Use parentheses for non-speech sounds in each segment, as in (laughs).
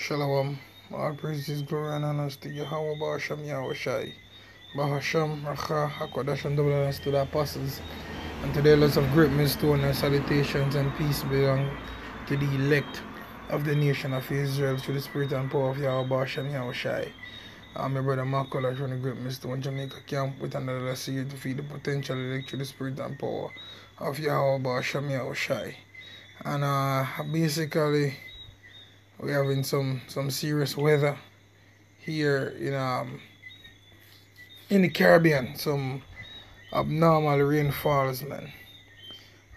Shalom. All praises, glory, and honors to Yahweh Ba'asham Yahweh Shai. Bahasham, Racha, HaKodash, and double to the apostles. And to the lots of great millstone and salutations and peace belong to the elect of the nation of Israel through the spirit and power of Yahweh Ba'asham Yahweh Shai. I'm my brother Mark Collar from the Great Millstone Jamaica camp with another lesson to feed the potential elect through the spirit and power of Yahweh Ba'asham Yahweh Shai. And uh, basically, we're having some some serious weather here in um in the Caribbean. Some abnormal rainfalls, man.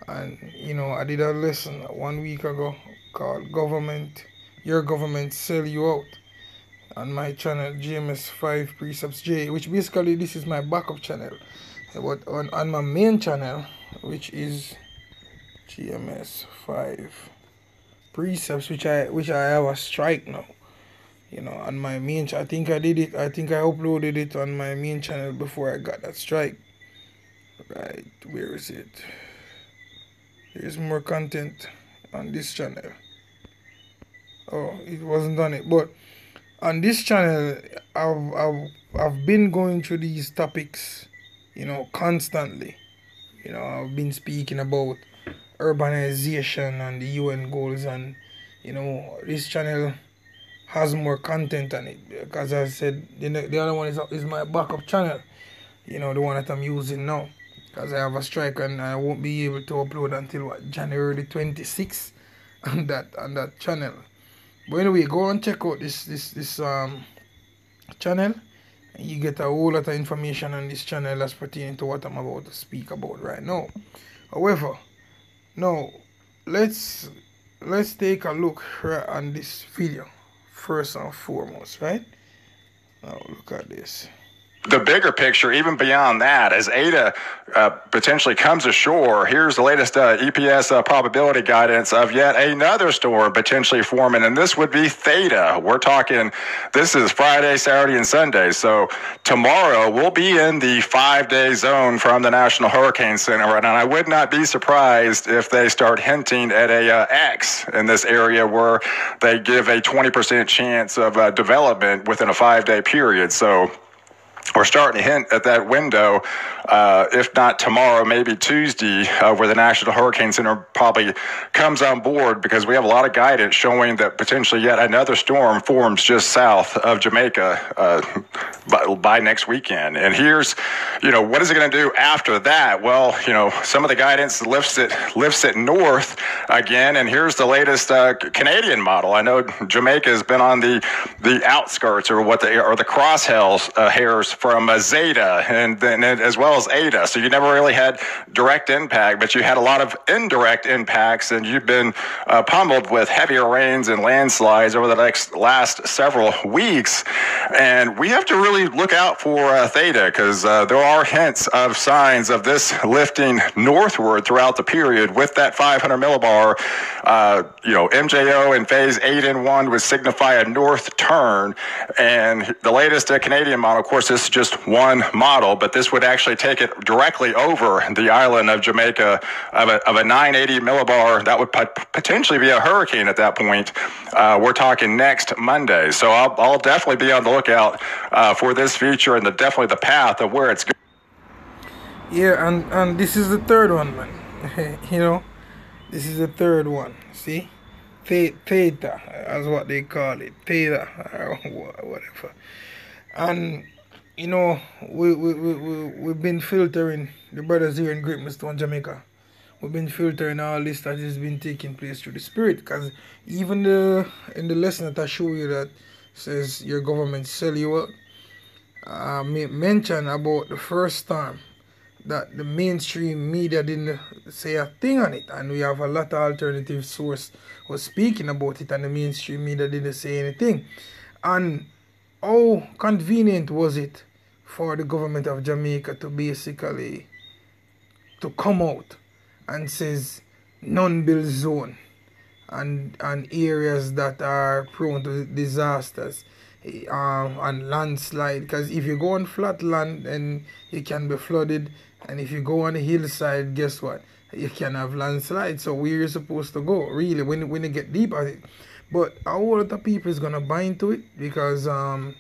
And you know, I did a lesson one week ago called "Government, Your Government Sell You Out" on my channel GMS Five Precepts J, which basically this is my backup channel. But on on my main channel, which is GMS Five precepts which I which I have a strike now. You know, on my main I think I did it I think I uploaded it on my main channel before I got that strike. Right, where is it? There's more content on this channel. Oh, it wasn't on it. But on this channel I've I've I've been going through these topics, you know, constantly. You know, I've been speaking about urbanization and the UN goals and you know this channel has more content on it. Because I said the, the other one is, is my backup channel. You know the one that I'm using now. Because I have a strike and I won't be able to upload until what January the 26th (laughs) on that on that channel. But anyway go and check out this this this um channel. And you get a whole lot of information on this channel that's pertaining to what I'm about to speak about right now. However now let's let's take a look right on this video first and foremost right? Now look at this the bigger picture, even beyond that, as Eta uh, potentially comes ashore, here's the latest uh, EPS uh, probability guidance of yet another storm potentially forming, and this would be Theta. We're talking, this is Friday, Saturday, and Sunday. So tomorrow we'll be in the five day zone from the National Hurricane Center, right now. and I would not be surprised if they start hinting at a uh, X in this area where they give a 20% chance of uh, development within a five day period. So we're starting to hint at that window, uh, if not tomorrow, maybe Tuesday, uh, where the National Hurricane Center probably comes on board because we have a lot of guidance showing that potentially yet another storm forms just south of Jamaica uh, by, by, next weekend. And here's, you know, what is it going to do after that? Well, you know, some of the guidance lifts it lifts it north again. And here's the latest uh, Canadian model. I know Jamaica has been on the the outskirts or what the or the crosshairs uh, hairs from uh, Zeta and then as well as Eta. So you never really had direct impact, but you had a lot of indirect impacts, and you've been uh, pummeled with heavier rains and landslides over the next last several weeks. And we have to really look out for uh, Theta because uh, there are hints of signs of this lifting northward throughout the period with that 500 millibar. Uh, you know, MJO in phase eight and one would signify a north turn, and the latest uh, Canadian model, of course, this is just one model, but this would actually take it directly over the island of Jamaica of a, of a 980 millibar. That would potentially be a hurricane at that point. Uh, we're talking next Monday. So I'll, I'll definitely be on the lookout uh, for this feature and the, definitely the path of where it's going. Yeah, and, and this is the third one, man. (laughs) you know, this is the third one. See? Theta, as what they call it. Theta, (laughs) whatever. And you know, we, we, we, we, we've been filtering the brothers here in Great Millstone, Jamaica. We've been filtering all this that has been taking place through the spirit. Because even the in the lesson that I show you that says your government sell you out, uh, mention about the first time that the mainstream media didn't say a thing on it. And we have a lot of alternative source was speaking about it and the mainstream media didn't say anything. And how convenient was it for the government of Jamaica to basically to come out and says non-build zone and and areas that are prone to disasters um, and landslide? Because if you go on flat land then you can be flooded and if you go on a hillside guess what? You can have landslide. So where are you're supposed to go really? When when you get deep at it But a whole lot of people is gonna buy into it because um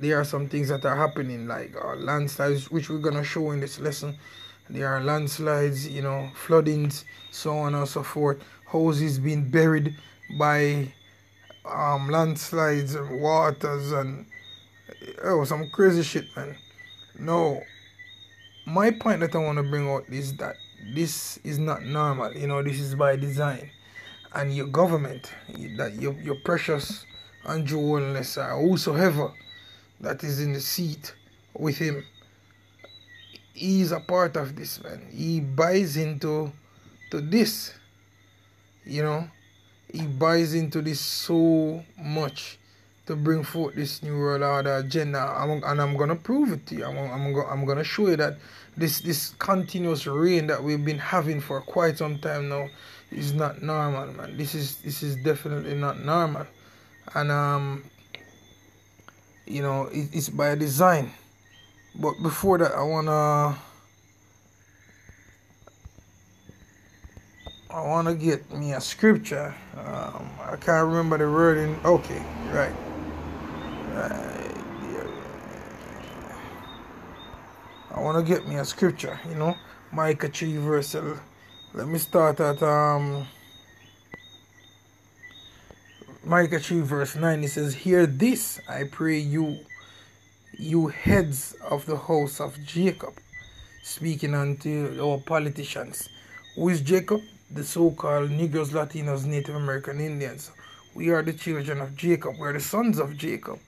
there are some things that are happening like uh, landslides which we're gonna show in this lesson. There are landslides, you know, floodings, so on and so forth. Houses being buried by um, landslides and waters and oh some crazy shit man. No, my point that I want to bring out is that this is not normal. You know, this is by design, and your government, that your your precious Andrew or whosoever that is in the seat with him, he is a part of this man. He buys into to this. You know, he buys into this so much to bring forth this new world order agenda I'm, and I'm gonna prove it to you I'm, I'm, I'm gonna show you that this this continuous reign that we've been having for quite some time now is not normal man this is this is definitely not normal and um you know it, it's by design but before that I wanna I want to get me a scripture. Um, I can't remember the wording. Okay, right. right. I want to get me a scripture, you know. Micah 3 verse. Let me start at um, Micah 3 verse 9. It says, Hear this, I pray you, you heads of the house of Jacob, speaking unto our politicians. Who is Jacob? the so-called Negroes, Latinos, Native American Indians. We are the children of Jacob. We are the sons of Jacob.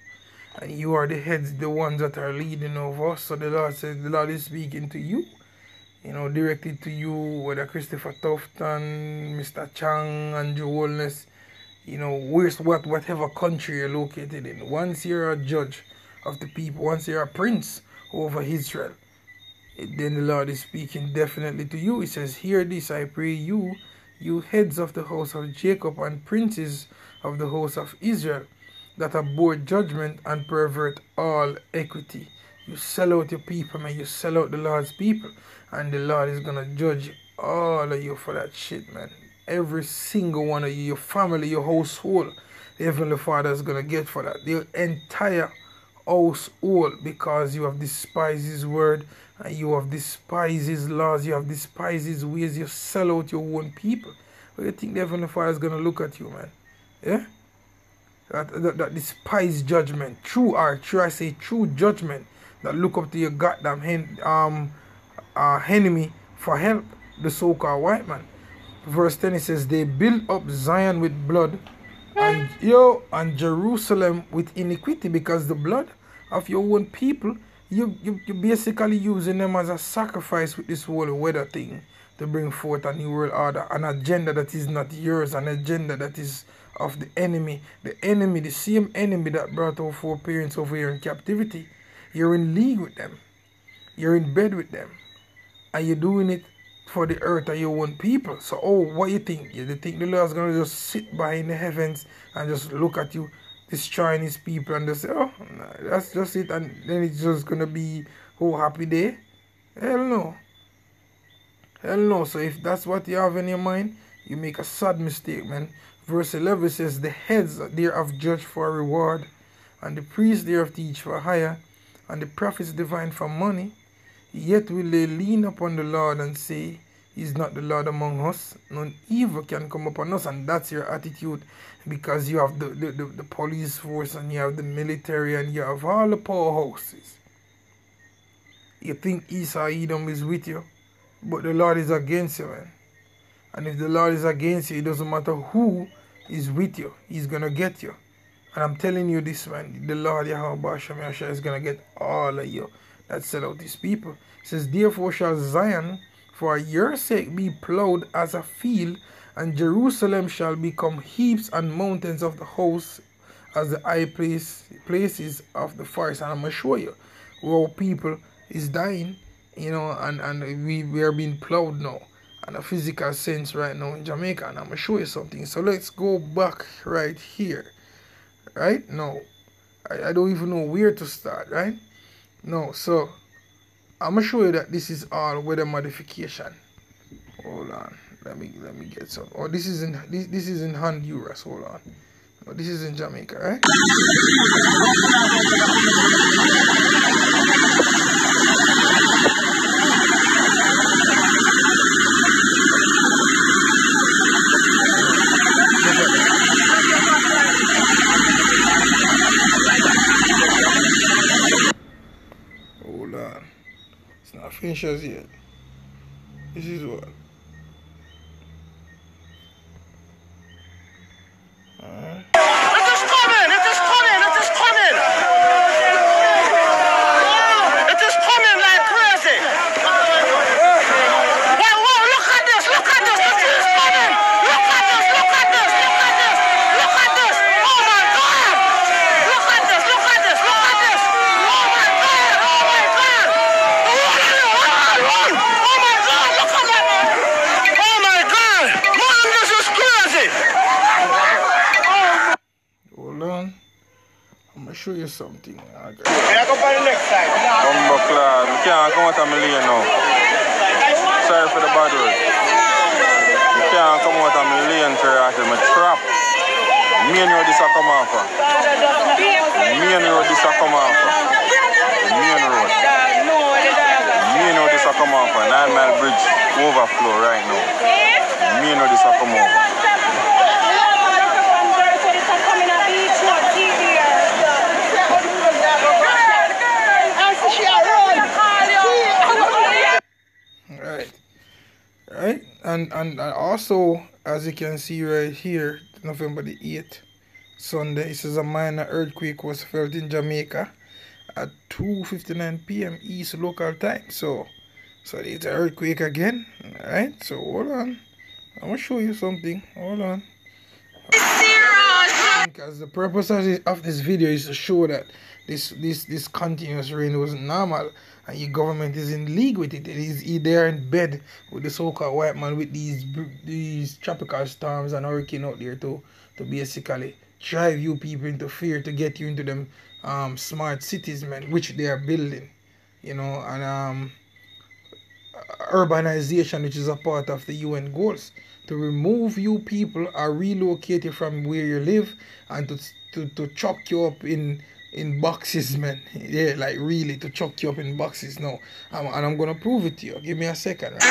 And you are the heads, the ones that are leading over us. So the Lord says, the Lord is speaking to you. You know, directed to you, whether Christopher Tufton, Mr. Chang, Andrew Holness, you know, where's what whatever country you're located in. Once you're a judge of the people, once you're a prince over Israel, then the Lord is speaking definitely to you. He says, Hear this, I pray you, you heads of the house of Jacob and princes of the house of Israel, that abhor judgment and pervert all equity. You sell out your people, man. You sell out the Lord's people. And the Lord is to judge all of you for that shit, man. Every single one of you, your family, your household, the Heavenly Father is to get for that. The entire household because you have despised His word and you have despised his laws, you have despised his ways, you sell out your own people. What do you think the Heavenly Father is to look at you, man? Yeah? That, that, that despise judgment, true art, true I say true judgment, that look up to your goddamn hen, um, uh, enemy for help, the so-called white man. Verse 10 it says, They build up Zion with blood, and yo, and Jerusalem with iniquity, because the blood of your own people you, you you basically using them as a sacrifice with this whole weather thing to bring forth a new world order, an agenda that is not yours, an agenda that is of the enemy. The enemy, the same enemy that brought our four parents over here in captivity. You're in league with them. You're in bed with them. And you're doing it for the earth and your own people. So, oh, what you think? You think the Lord's going to just sit by in the heavens and just look at you destroying his people and just say, oh, that's just it, and then it's just gonna be oh happy day. Hell no. Hell no. So if that's what you have in your mind, you make a sad mistake, man. Verse 11 says, The heads thereof judge for a reward, and the priests thereof teach for hire, and the prophets divine for money. Yet will they lean upon the Lord and say, is not the Lord among us. None evil can come upon us. And that's your attitude because you have the, the, the, the police force and you have the military and you have all the powerhouses. You think Esau Edom is with you, but the Lord is against you, man. And if the Lord is against you, it doesn't matter who is with you, He's gonna get you. And I'm telling you this, man, the Lord Yahweh Shemashah is gonna get all of you that sell out these people. It says, Therefore shall Zion for your sake be plowed as a field, and Jerusalem shall become heaps and mountains of the house as the high place, places of the forest. And I'm going to show you where people is dying, you know, and, and we, we are being plowed now in a physical sense right now in Jamaica. And I'm going to show you something. So let's go back right here. Right? now. I, I don't even know where to start, right? No, so I'm gonna show you that this is all weather modification. Hold on. let me let me get some. Oh, this is in this this is in Honduras. Hold on. Oh, this is in Jamaica, right? It's not finished as yet. This is what. Alright. It is coming! It is coming! It is coming! It is coming like crazy! Wow, wow, look at this! Look at this! This is coming! Look at this! Look at this! Look at this! Look at this! Oh my God! Look at this! Look at this! Look at this! Oh my God! Oh my God! Run! Run! Oh my God! Look at that man! Oh my God! Man, this is crazy! Hold on. I'm something. I got- Yeah, go by the next side. Bumbo clad. I can't come out of my lane now. Sorry for the bad word. I can't come out of my lane that. I'm a trap. Main road this a come off. of. Main road this a come off. main road. Main road this a come off. Nine mile bridge overflow right now. Main road this a come over. And, and also as you can see right here, November the 8th, Sunday, it says a minor earthquake was felt in Jamaica at 2:59 p.m. East local time. So so it's an earthquake again. Alright, so hold on. I'm gonna show you something. Hold on. Because the purpose of this, of this video is to show that this this this continuous rain was normal and your government is in league with it. It is there in bed with the so-called white man with these these tropical storms and hurricane out there to to basically drive you people into fear to get you into them um smart cities man which they are building. You know and um urbanization, which is a part of the UN goals, to remove you people or relocate you from where you live and to to, to chuck you up in in boxes, man. (laughs) Yeah, like really to chuck you up in boxes now. Um, and I'm gonna prove it to you. Give me a second. Right?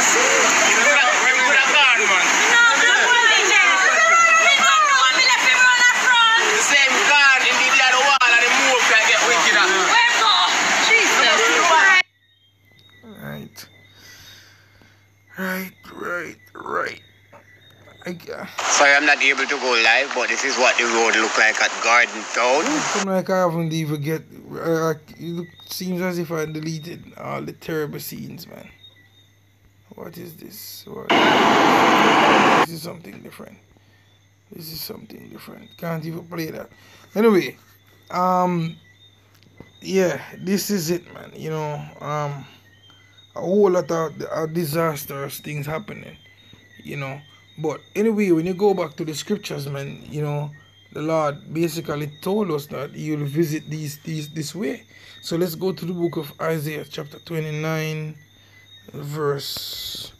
The same God in the other wall and the move can get wicked. Right. Right, right, Sorry, I'm not able to go live, but this is what the road look like at Gordon Town. Come like I haven't even get. Uh, it look, seems as if I deleted all the terrible scenes, man. What is this? What? This is something different. This is something different. Can't even play that. Anyway, um, yeah, this is it, man. You know, um, a whole lot of uh, disastrous things happening. You know, but anyway, when you go back to the scriptures, man, you know, the Lord basically told us that He will visit these these this way. So let's go to the book of Isaiah, chapter twenty nine, verse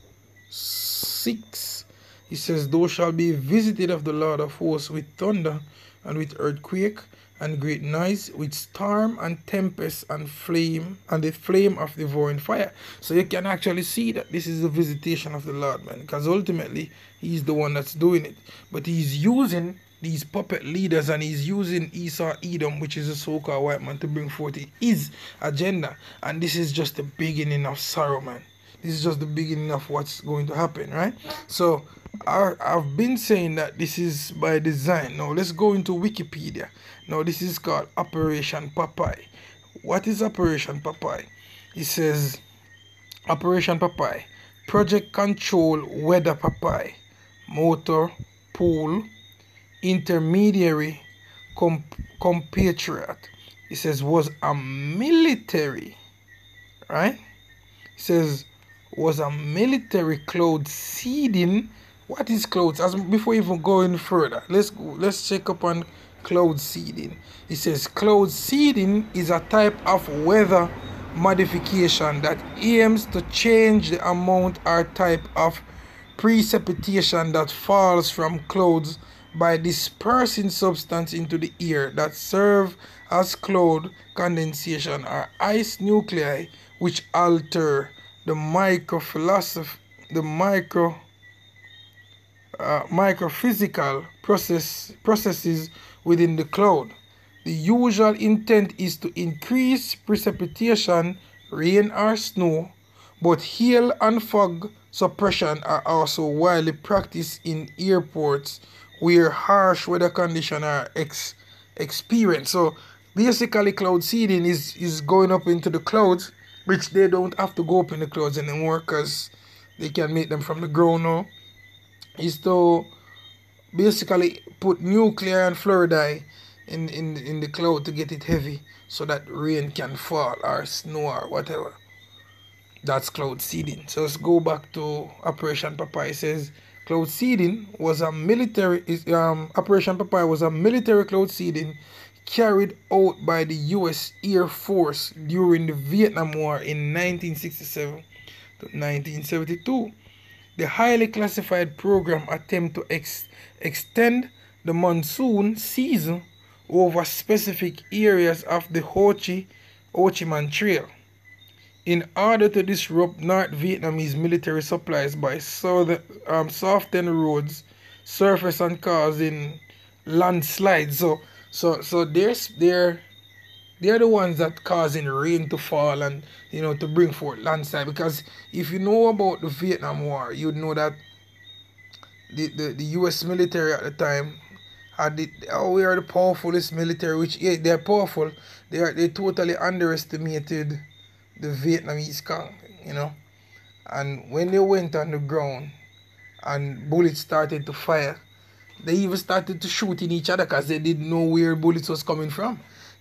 six. He says, Thou shalt be visited of the Lord of hosts with thunder and with earthquake and great noise, with storm and tempest and flame and the flame of devouring fire. So you can actually see that this is a visitation of the Lord, man, because ultimately He's the one that's doing it. But He's using these puppet leaders and he's using Esau Edom, which is a so-called white man, to bring forth his agenda. And this is just the beginning of sorrow, man. This is just the beginning of what's going to happen, right? So I, I've been saying that this is by design. Now let's go into Wikipedia. Now this is called Operation Popeye. What is Operation Popeye? It says Operation Popeye, Project Control Weather Popeye, Motor Pool, Intermediary com- Compatriot. It says was a military, right? It says was a military cloud seeding. What is clouds? As before even going further, let's let's check up on cloud seeding. It says cloud seeding is a type of weather modification that aims to change the amount or type of precipitation that falls from clouds by dispersing substance into the air that serve as cloud condensation or ice nuclei which alter the microphilosophy the micro uh, microphysical process processes within the cloud. The usual intent is to increase precipitation, rain or snow, but hail and fog suppression are also widely practiced in airports where harsh weather conditions are ex- experienced. So basically cloud seeding is, is going up into the clouds, which they don't have to go up in the clouds anymore because they can make them from the ground now. Is to basically put nuclear and fluoride in, in, in the cloud to get it heavy so that rain can fall or snow or whatever. That's cloud seeding. So let's go back to Operation Popeye. It says cloud seeding was a military um, Operation Popeye was a military cloud seeding carried out by the US Air Force during the Vietnam War in 1967 to 1972. The highly classified program attempt to ex- extend the monsoon season over specific areas of the Ho Chi, Ho Chi Minh Trail in order to disrupt North Vietnamese military supplies by southern, um, soften roads, surface and causing landslides. So, so, so they're they're the ones that causing rain to fall and you know to bring forth landslide. Because if you know about the Vietnam War, you'd know that the, the, the U.S. military at the time had the, oh, we are the powerfulest military, which yeah, they're powerful. They are they totally underestimated the Vietnamese Kong, you know. And when they went on the ground and bullets started to fire, they even started to shoot in each other because they didn't know where bullets was coming from.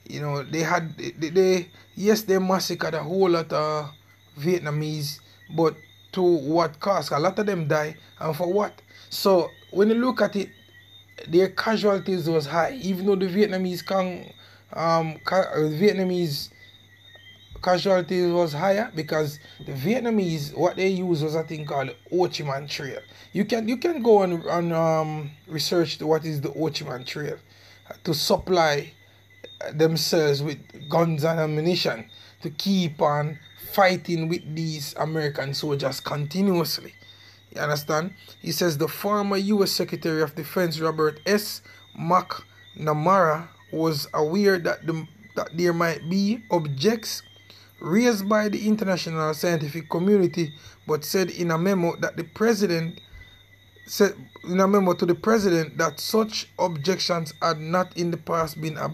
You know, they had they, they yes they massacred a whole lot of Vietnamese, but to what cost? A lot of them die, and for what? So when you look at it, their casualties was high, even though the Vietnamese can um, Vietnamese casualties was higher because the Vietnamese what they use was a thing called Ho Chi Minh Trail. You can you can go and, and um, research what is the Ho Chi Minh Trail to supply themselves with guns and ammunition to keep on fighting with these American soldiers continuously. You understand? He says the former U.S. Secretary of Defense Robert S. McNamara was aware that the that there might be objects raised by the international scientific community, but said in a memo that the president said in a memo to the president that such objections had not in the past been a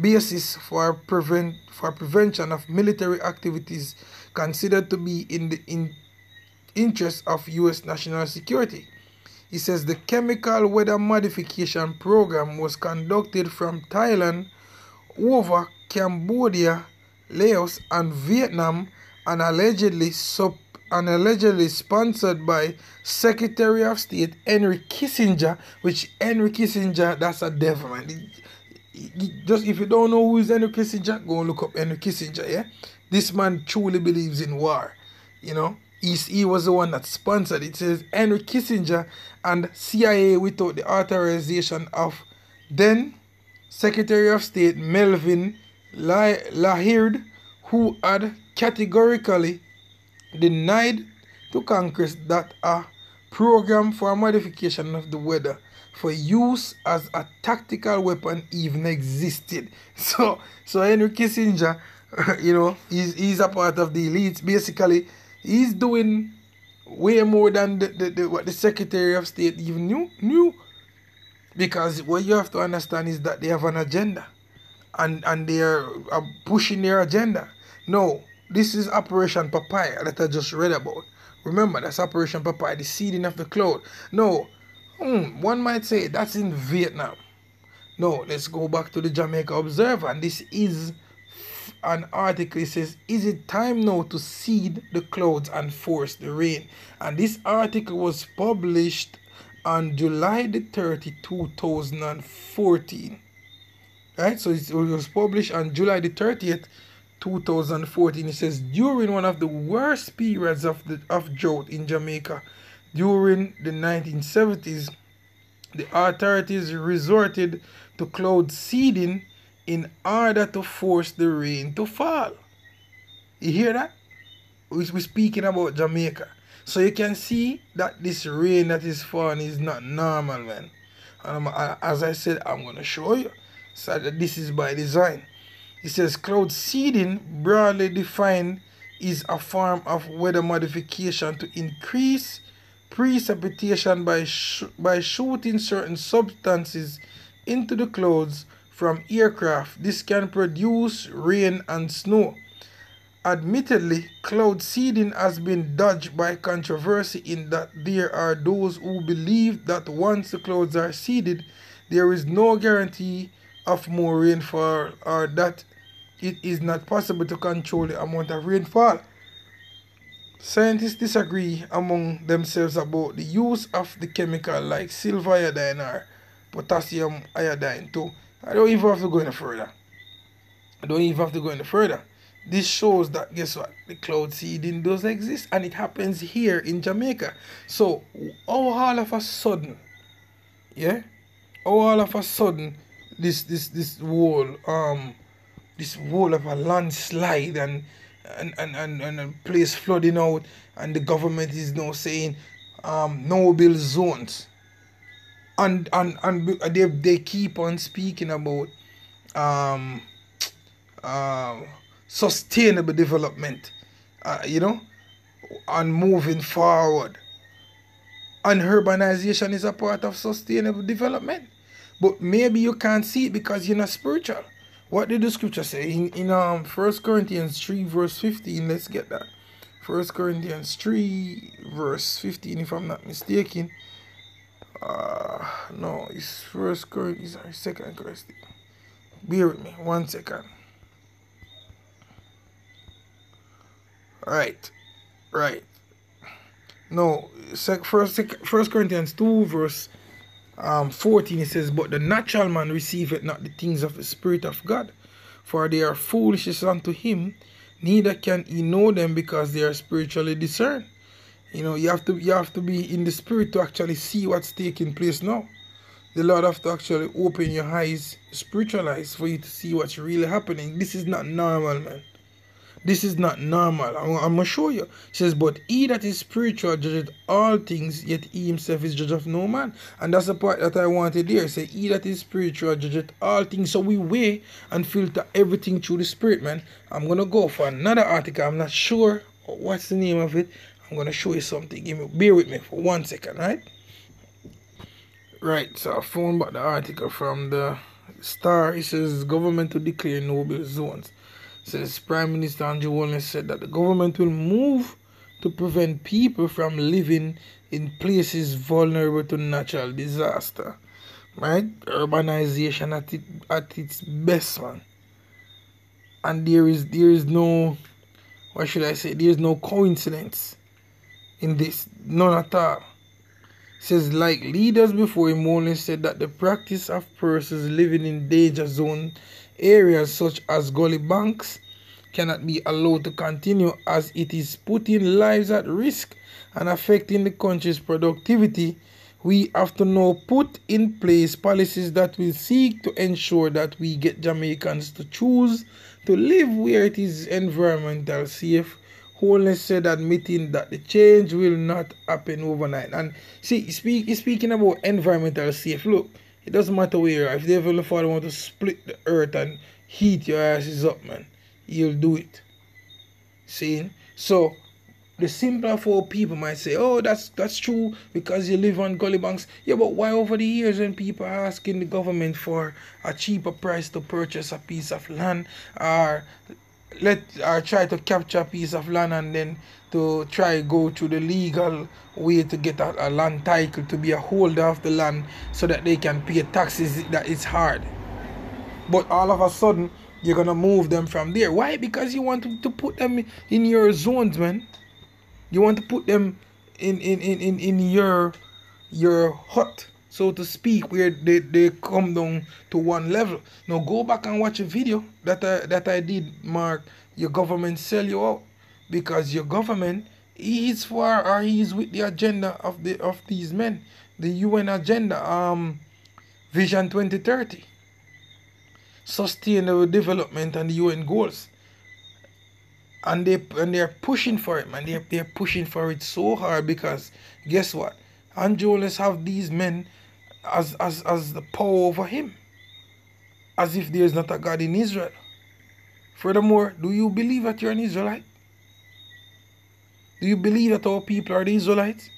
basis for prevent for prevention of military activities considered to be in the in interest of US national security. He says the chemical weather modification program was conducted from Thailand over Cambodia Laos, and Vietnam, and allegedly sub and allegedly sponsored by Secretary of State Henry Kissinger, which Henry Kissinger, that's a devil, man. Just if you don't know who is Henry Kissinger, go and look up Henry Kissinger, yeah? This man truly believes in war, you know? He's, he was the one that sponsored it. it says Henry Kissinger and CIA without the authorization of then Secretary of State Melvin Laird, who had categorically denied to Congress that a program for modification of the weather for use as a tactical weapon even existed. (laughs) So, so Henry Kissinger, (laughs) you know, he's, he's a part of the elites. Basically, he's doing way more than the, the, the, what the Secretary of State even knew, knew. Because what you have to understand is that they have an agenda and and they are, are pushing their agenda. No, this is Operation Papaya that I just read about. Remember, that's Operation Papaya, the seeding of the cloud. No, hmm, one might say that's in Vietnam. No, let's go back to the Jamaica Observer, and this is an article. It says, "Is it time now to seed the clouds and force the rain?" And this article was published on July the 30, 2014 right so it was published on july the 30th 2014 it says during one of the worst periods of the of drought in jamaica During the 1970s, the authorities resorted to cloud seeding in order to force the rain to fall. You hear that? We- We're speaking about Jamaica. So you can see that this rain that is falling is not normal, man. I- as I said, I'm going to show you. So that this is by design. It says cloud seeding, broadly defined, is a form of weather modification to increase precipitation by, sh- by shooting certain substances into the clouds from aircraft. This can produce rain and snow. Admittedly, cloud seeding has been dodged by controversy in that there are those who believe that once the clouds are seeded, there is no guarantee of more rainfall or that it is not possible to control the amount of rainfall. Scientists disagree among themselves about the use of the chemical like silver iodine or potassium iodine too. I don't even have to go any further. I don't even have to go any further. This shows that guess what? The cloud seeding does exist and it happens here in Jamaica. So all of a sudden, yeah? All of a sudden this this this whole um this whole of a landslide and and and, and, and a place flooding out and the government is now saying um no build zones. And and and they, they keep on speaking about um um sustainable development uh, you know and moving forward. And urbanization is a part of sustainable development but maybe you can't see it because you're not spiritual. What did the scripture say? In, in um first corinthians 3 verse 15 let's get that. First corinthians 3 verse 15 if i'm not mistaken. Uh no it's first corinthians or second corinthians. Bear with me one second. Right right. No sec, first first corinthians 2 verse um 14 it says but the natural man receiveth not the things of the spirit of god for they are foolishness unto him neither can he know them because they are spiritually discerned. You know you have to you have to be in the spirit to actually see what's taking place now. The lord have to actually open your eyes spiritual eyes for you to see what's really happening. This is not normal man this is not normal. I'm, I'm gonna show you. Says, But he that is spiritual judgeth all things, yet he himself is judge of no man. And that's the part that I wanted there. Say, He that is spiritual judgeth all things. So we weigh and filter everything through the spirit, man. I'm gonna go for another article. I'm not sure what's the name of it. I'm gonna show you something. Give me bear with me for one second, right? Right, so I found back the article from the Star. It says government to declare no-build zones says Prime Minister Andrew Holness said that the government will move to prevent people from living in places vulnerable to natural disaster. Right? Urbanization at, it, at its best, man. And there is there is no what should I say? There is no coincidence in this. None at all. says like leaders before him only said that the practice of persons living in danger zone areas such as gully banks cannot be allowed to continue as it is putting lives at risk and affecting the country's productivity. We have to now put in place policies that will seek to ensure that we get Jamaicans to choose to live where it is environmental safe. Holness said, admitting that the change will not happen overnight. And see, speak, speaking about environmental safe. Look, it doesn't matter where you are. If the Heavenly Father want to split the earth and heat your asses up, man, he'll do it. See? So the simpler for people might say, Oh, that's that's true because you live on gully banks. Yeah, but why over the years when people are asking the government for a cheaper price to purchase a piece of land or let or try to capture a piece of land and then to try go through the legal way to get a, a land title to be a holder of the land so that they can pay taxes that is hard. But all of a sudden you're gonna move them from there. Why? Because you want to, to put them in your zones man. You want to put them in in, in, in, in your your hut so to speak where they, they come down to one level. Now go back and watch a video that I, that I did mark. Your government sell you out because your government is for or he is with the agenda of the of these men, the UN agenda, um, Vision 2030, sustainable development and the UN goals. And they and they're pushing for it, man. They're they're pushing for it so hard because guess what? Andrew let's have these men as as as the power over him. As if there is not a God in Israel. Furthermore, do you believe that you're an Israelite? Do you believe that our people are the Israelites?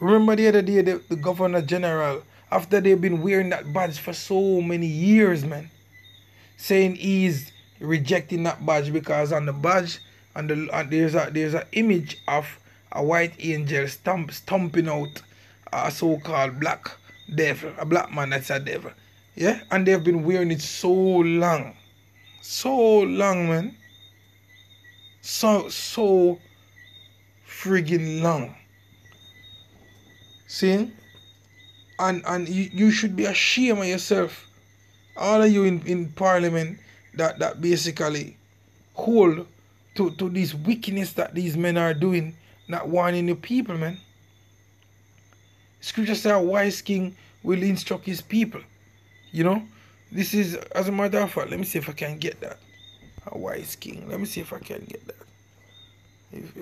Remember the other day, the, the Governor General, after they've been wearing that badge for so many years, man, saying he's rejecting that badge because on the badge, and the and there's a there's an image of a white angel stomp, stomping out a so-called black devil, a black man that's a devil. Yeah, and they've been wearing it so long, so long, man. So so friggin' long. See? And and you, you should be ashamed of yourself. All of you in, in parliament that, that basically hold to, to this wickedness that these men are doing, not warning the people, man. Scripture says a wise king will instruct his people. You know? This is as a matter of fact, let me see if I can get that. A wise king. Let me see if I can get that. If,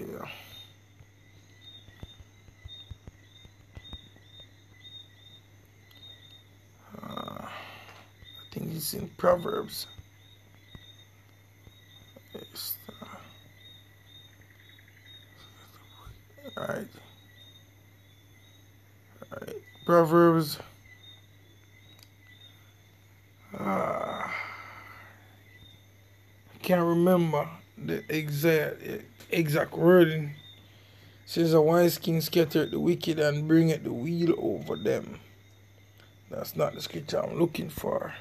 think it's in Proverbs. Uh, Alright. Alright. Proverbs. Uh, I can't remember the exact exact wording. says a wise king scattered the wicked and bringeth the wheel over them. That's not the scripture I'm looking for.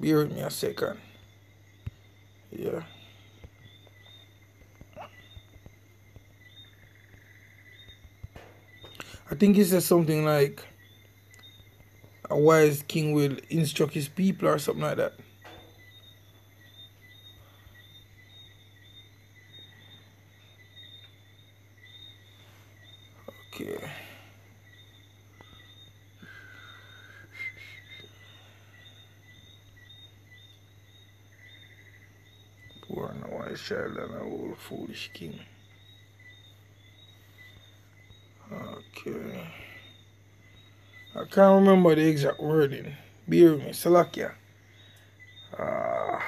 Bear with me a second. Yeah. I think it says something like a wise king will instruct his people or something like that. Okay. Poor and a wise child and a old foolish king. Okay. I can't remember the exact wording. Bear with me. Salakia. Ah.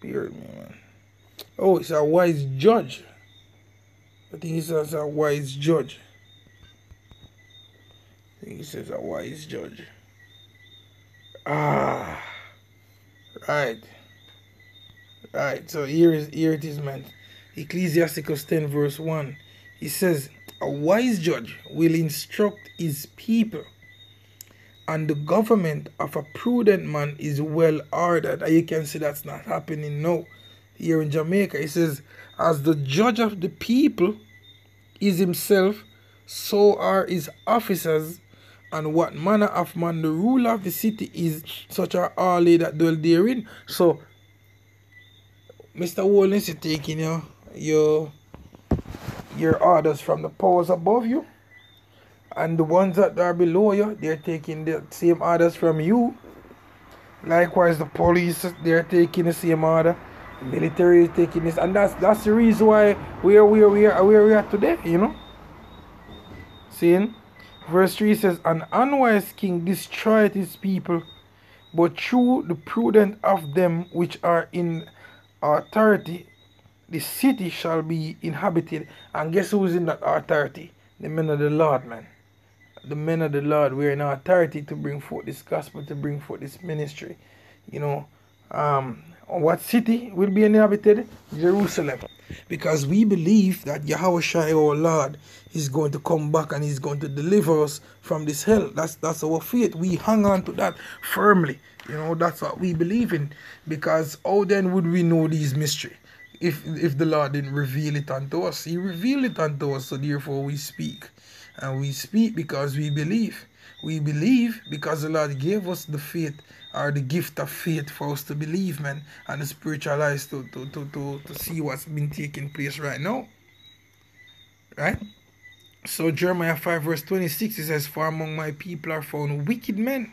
Bear with me, man. Oh, it's a wise judge. I think he says a wise judge. I think it says a wise judge. Ah. Right. Right. So here is here it is, man. Ecclesiasticus 10 verse 1. He says, A wise judge will instruct his people, and the government of a prudent man is well ordered. You can see that's not happening now. Here in Jamaica, he says, As the judge of the people is himself, so are his officers, and what manner of man the ruler of the city is, such are all they that dwell therein. So, Mr. Holness, you're taking your, your your orders from the powers above you. And the ones that are below you they're taking the same orders from you. Likewise the police they're taking the same order. The military is taking this. And that's that's the reason why we are where we are where we are today you know. Seeing? Verse 3 says an unwise king destroyeth his people but through the prudent of them which are in authority the city shall be inhabited. And guess who's in that authority? The men of the Lord, man. The men of the Lord, we're in authority to bring forth this gospel, to bring forth this ministry. You know, um, what city will be inhabited? Jerusalem. Because we believe that Yahweh our Lord, is going to come back and he's going to deliver us from this hell. That's that's our faith. We hang on to that firmly. You know, that's what we believe in. Because how then would we know these mysteries? if if the Lord didn't reveal it unto us. He revealed it unto us, so therefore we speak. And we speak because we believe. we believe because the Lord gave us the faith or the gift of faith for us to believe, man, and the spiritual eyes to, to, to, to, to see what's been taking place right now. Right? So Jeremiah 5 verse 26 it says, For among my people are found wicked men.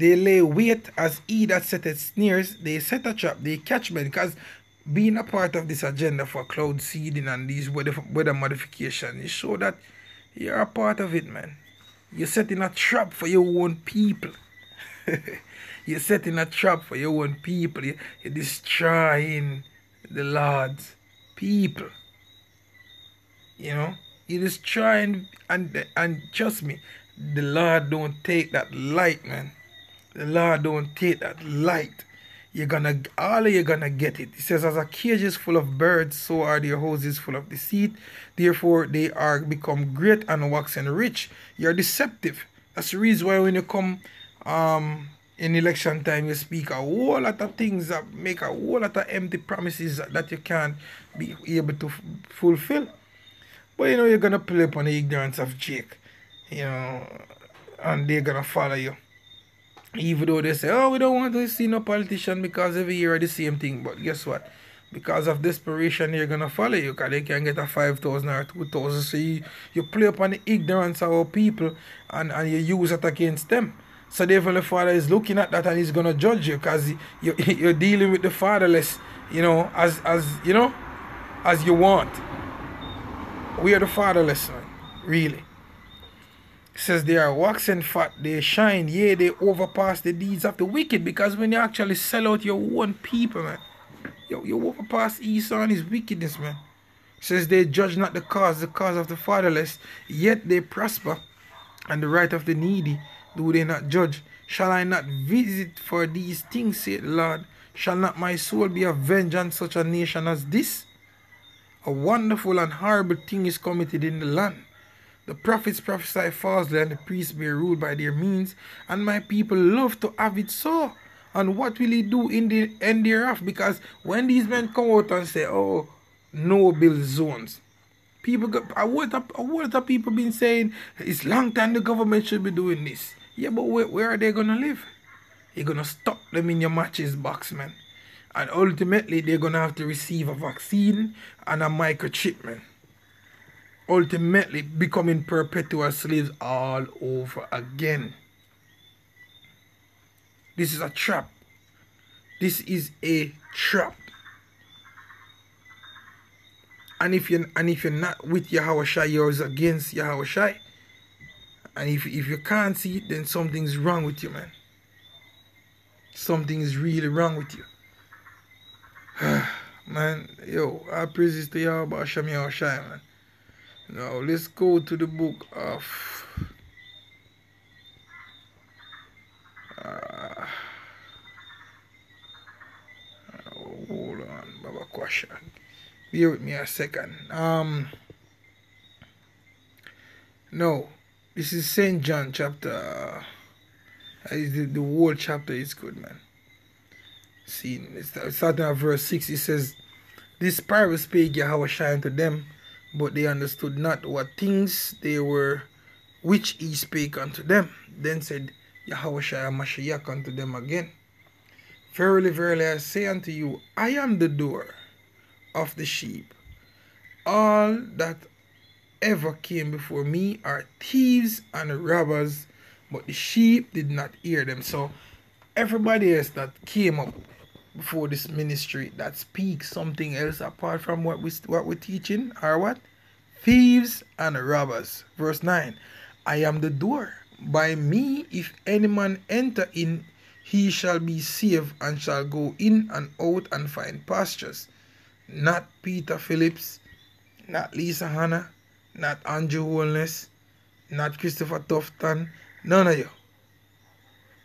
They lay wait as he that setteth snares, they set a trap, they catch men. Because being a part of this agenda for cloud seeding and these weather, weather modification, you show that you're a part of it, man. You're setting a trap for your own people. (laughs) you're setting a trap for your own people. You're destroying the Lord's people. You know? You just try and and and trust me, the Lord don't take that light, man. The Lord don't take that light. You're gonna all of you're gonna get it. He says, As a cage is full of birds, so are their houses full of deceit. Therefore they are become great and waxing rich. You're deceptive. That's the reason why when you come um in election time you speak a whole lot of things that make a whole lot of empty promises that you can't be able to fulfill. But you know, you're to play upon the ignorance of Jake, you know, and they're to follow you. Even though they say, oh, we don't want to see no politician because every year are the same thing. But guess what? Because of desperation, they're going to follow you because they can get a 5,000 or 2,000. So you, you play upon the ignorance of our people and, and you use it against them. So the Heavenly Father is looking at that and he's going to judge you because you, (laughs) you're dealing with the fatherless, you know, as, as, you know, as you want. We are the fatherless, man. Really. Says they are waxing fat, they shine, yea, they overpass the deeds of the wicked. Because when you actually sell out your own people, man, you, you overpass Esau and his wickedness, man. Says they judge not the cause, the cause of the fatherless, yet they prosper, and the right of the needy do they not judge. Shall I not visit for these things, said the Lord? Shall not my soul be avenged on such a nation as this? A wonderful and horrible thing is committed in the land. The prophets prophesy falsely, and the priests be ruled by their means, and my people love to have it so. And what will he do in the end thereof? Because when these men come out and say, Oh, no build zones, people what have, what have people been saying? It's long time the government should be doing this. Yeah, but where, where are they gonna live? You're gonna stop them in your matches box, man and ultimately they're gonna have to receive a vaccine and a microchip man ultimately becoming perpetual slaves all over again this is a trap this is a trap and if you and if you're not with Yahweh you're against Yahweh. And if if you can't see it, then something's wrong with you, man. Something is really wrong with you. (sighs) man, yo, I praises to y'all about Shami Shai, man. Now, let's go to the book of. Uh, hold on, Baba Kwasha. Bear with me a second. Um, no, this is Saint John chapter. Uh, the, the whole chapter is good, man see, starting at verse 6, it says, This parable spake Yahweh Shai to them, but they understood not what things they were which he spake unto them. Then said Yahweh Shai Mashiach unto them again, Verily, verily, I say unto you, I am the door of the sheep. All that ever came before me are thieves and robbers, but the sheep did not hear them. So everybody else that came up before this ministry that speaks something else apart from what we what we're teaching are what? Thieves and robbers. Verse 9 i am the door. By me if any man enter in he shall be saved and shall go in and out and find pastures. Not peter phillips not lisa hanna not andrew holness not christopher tufton none of you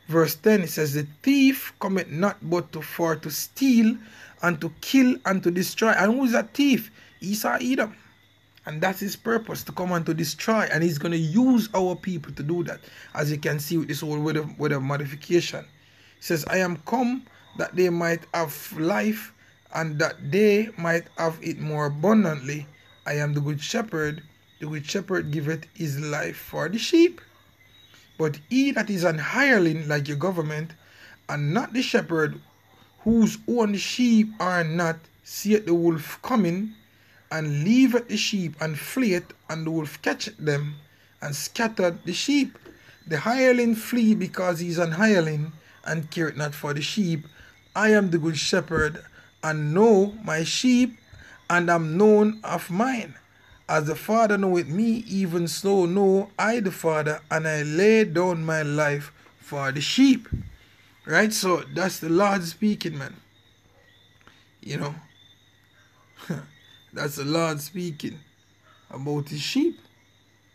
verse 10 it says the thief cometh not but to for to steal and to kill and to destroy. And who is that thief? Esau edom. And that's his purpose to come and to destroy. And he's going to use our people to do that. As you can see with this whole word of, word of modification. He says i am come that they might have life and that they might have it more abundantly. I am the good shepherd. The good shepherd giveth his life for the sheep But he that is an hireling like your government, and not the shepherd, whose own sheep are not, seeth the wolf coming, and leaveth the sheep and fleeth, and the wolf catcheth them, and scattered the sheep. The hireling flee because he is an hireling, and careth not for the sheep. I am the good shepherd, and know my sheep, and am known of mine. As the Father knoweth me, even so know I the Father, and I lay down my life for the sheep. Right? So that's the Lord speaking, man. You know, (laughs) that's the Lord speaking about his sheep,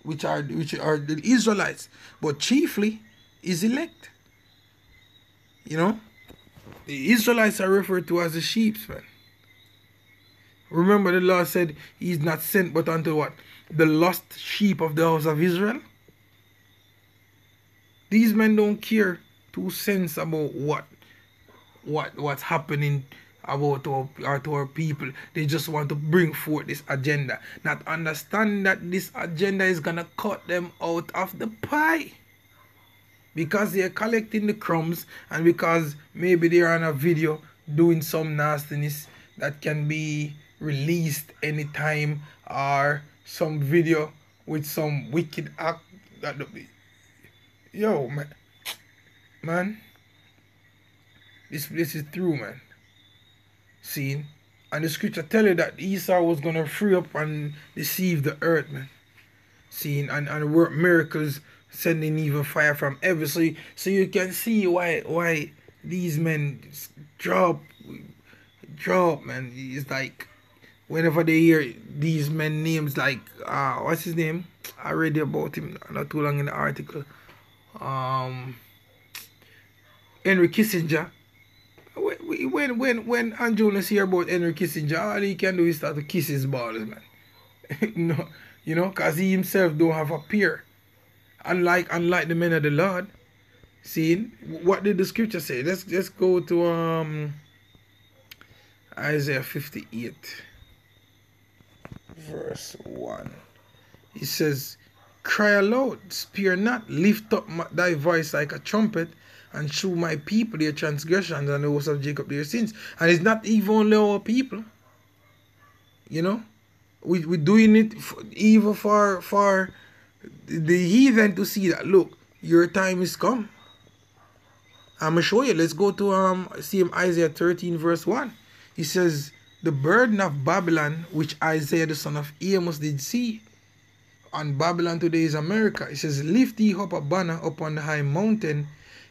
which are which are the Israelites, but chiefly is elect. You know, the Israelites are referred to as the sheep, man. Remember, the Lord said He's not sent but unto what? The lost sheep of the house of Israel. These men don't care two cents about what what what's happening about our, our to our people. They just want to bring forth this agenda, not understand that this agenda is gonna cut them out of the pie. Because they're collecting the crumbs and because maybe they're on a video doing some nastiness that can be released anytime or some video with some wicked act that be yo man man. This this is true man. See and the scripture tell you that esau was gonna free up and deceive the earth man. See and and work miracles sending even fire from heaven. So you, so you can see why why these men drop drop man. It's like whenever they hear these men names like uh what's his name? I read about him not too long in the article. Um henry kissinger. When when when Andrew hear about henry kissinger all he can do is start to kiss his balls man. (laughs) No you know because he himself don't have a peer. Unlike unlike the men of the lord. Seeing what did the scripture say? Let's let's go to um isaiah 58 verse 1. He says, Cry aloud, spare not, lift up thy voice like a trumpet, and show my people their transgressions and the house of Jacob their sins. And it's not even only our people. You know? We, we're doing it for, even for, for the heathen to see that, look, your time is come. I'm to show you. Let's go to um see him Isaiah 13 verse 1. He says, the burden of Babylon, which Isaiah the son of Amos did see. And Babylon today is America. It says, Lift ye up a banner upon the high mountain,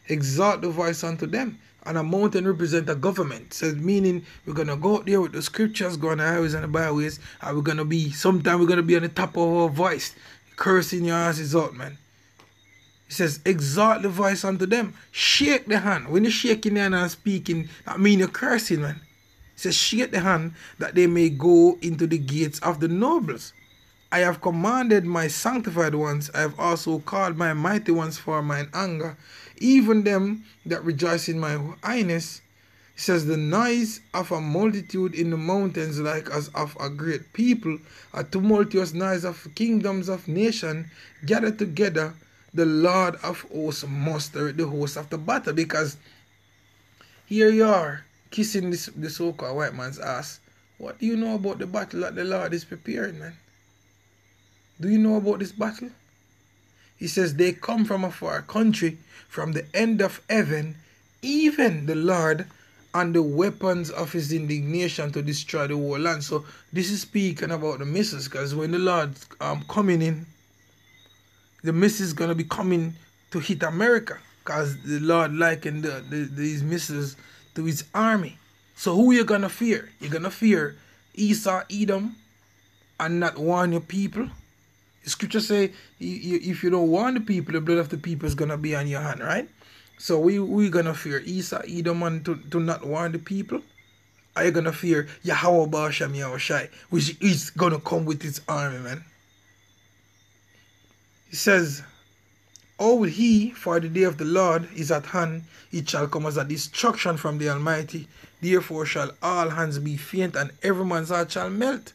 exalt the voice unto them. And a mountain represent a government. Says meaning we're gonna go out there with the scriptures, go on the highways and the byways, and we're gonna be sometime we're gonna be on the top of our voice, cursing your asses out, man. He says, exalt the voice unto them. Shake the hand. When you're shaking the hand and speaking, that mean you're cursing, man says, Shake the hand that they may go into the gates of the nobles. I have commanded my sanctified ones, I have also called my mighty ones for mine anger, even them that rejoice in my highness. Says, The noise of a multitude in the mountains, like as of a great people, a tumultuous noise of kingdoms of nation gathered together. The Lord of hosts muster the host of the battle, because here you are kissing this the so-called white man's ass. What do you know about the battle that the Lord is preparing, man? Do you know about this battle? He says they come from a far country, from the end of heaven, even the Lord and the weapons of his indignation to destroy the whole land. So this is speaking about the missus, because when the Lord um coming in, the missus is gonna be coming to hit America, because the Lord likened the, the, these missiles to his army. So who you gonna fear? You're gonna fear Esau, Edom, and not warn your people. The scripture say if you don't warn the people, the blood of the people is gonna be on your hand, right? So we we gonna fear Esau, Edom, and to, to not warn the people. Are you gonna fear Yahweh Basham Yahushai, which is gonna come with his army, man? He says, Oh, he, for the day of the Lord is at hand, it shall come as a destruction from the Almighty. Therefore shall all hands be faint, and every man's heart shall melt.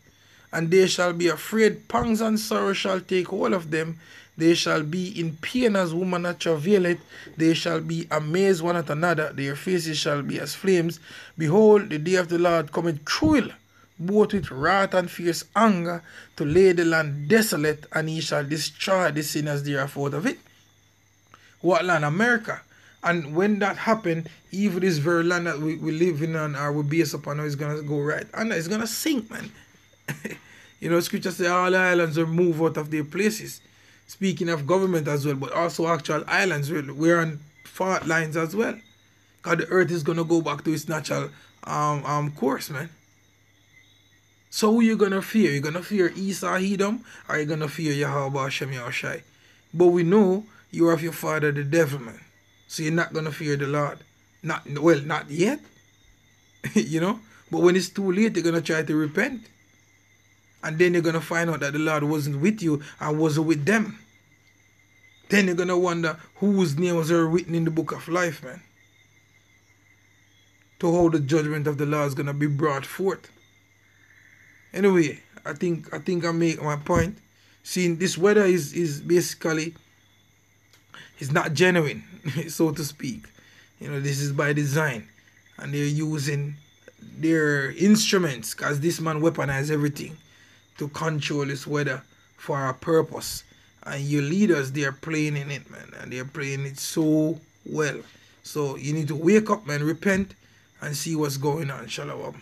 And they shall be afraid, pangs and sorrow shall take hold of them. They shall be in pain as woman that travaileth. They shall be amazed one at another. Their faces shall be as flames. Behold, the day of the Lord cometh cruel, both with wrath and fierce anger, to lay the land desolate, and he shall destroy the sinners thereof out of it. What land? America. And when that happened, even this very land that we, we live in and are we base upon is gonna go right and it's gonna sink, man. (laughs) you know, scripture say all islands are moved out of their places. Speaking of government as well, but also actual islands, we're on fault lines as well. Because the earth is gonna go back to its natural um um course, man. So who you gonna fear? You gonna fear Esau Edom or you gonna fear Yahweh Hashem Yahushai? But we know you are of your father the devil, man. So you're not gonna fear the Lord. Not well, not yet. (laughs) you know? But when it's too late, they're gonna try to repent. And then you're gonna find out that the Lord wasn't with you and wasn't with them. Then you're gonna wonder whose names are written in the book of life, man. To how the judgment of the Lord is gonna be brought forth. Anyway, I think I think I make my point. Seeing this weather is is basically is not genuine, (laughs) so to speak. You know, this is by design, and they're using their instruments because this man weaponized everything to control this weather for a purpose. And your leaders, they are playing in it, man, and they're playing it so well. So you need to wake up, man, repent, and see what's going on. Shalom.